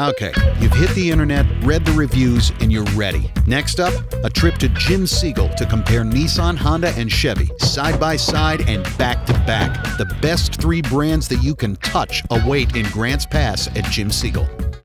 Okay, you've hit the internet, read the reviews, and you're ready. Next up, a trip to Jim Sigel to compare Nissan, Honda, and Chevy side by side and back to back. The best three brands that you can touch await in Grants Pass at Jim Sigel.